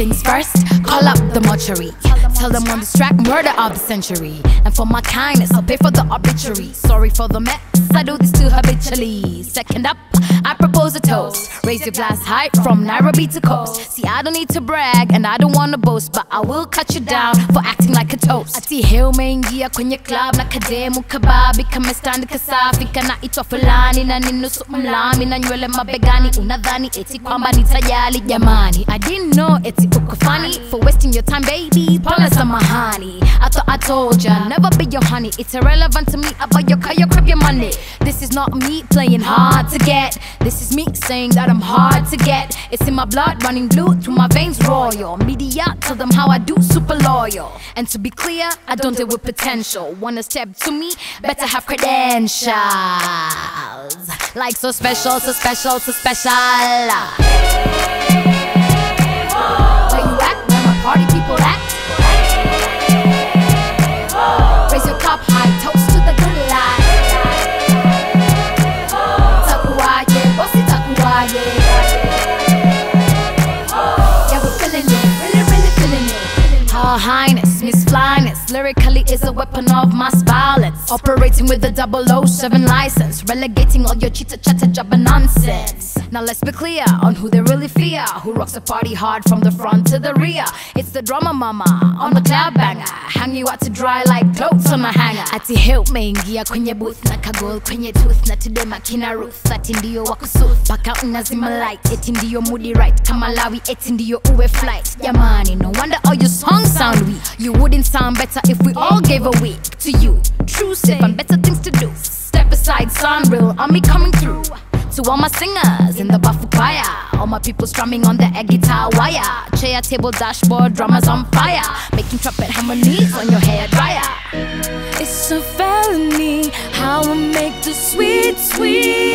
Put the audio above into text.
things first, call up the mortuary. Tell them on this track, murder of the century. And for my kindness, I'll pay for the obituary. Sorry for the mess, I do this too habitually. Second up, I propose a toast. Raise your glass high from Nairobi to coast. See, I don't need to brag and I don't wanna boast, but I will cut you down for acting like a toast. Ati he umeingia kwenye club na kademu kabarbie kamestandika safi kanaitwa fulani na ni nusu mlami na nywele mabegani unadhani eti kwamba nitajali jamani I didn't know eti uko funny for wasting your time baby pole samahani I thought I told ya never be your honey. It's irrelevant to me about your car your crib your money. This is not me playing hard to get. This is me saying that I'm hard to get. It's in my blood running blue through my veins royal. Media tell them how I do super loyal. And to be clear I don't deal with potential. Wanna step to me better have credentials. Like so special so special so special Her Highness, Miss Flyness, lyrically is a weapon of mass violence. Operating with a 007 license, relegating all your chitter chatter jabber nonsense. Now let's be clear on who they really fear. Who rocks the party hard from the front to the rear? It's the drama mama on the club banger. Hang you out to dry like clothes on a hanger. Ati help meingia kwenye booth na kagol kwenye tooth na tudema kina Ruth. Ati ndio wakusuth paka unazima light. Eti ndio moody right kama lawi. Eti ndio uwe flight. Jamani, no wonder all your songs sound weak. You wouldn't sound better if we all gave a week son, real army coming through. To all my singers in the Bafu choir, all my people strumming on the air guitar wire, chair, table, dashboard, drummers on fire, making trumpet harmonies on your hair dryer. It's a felony how I make the sweet, sweet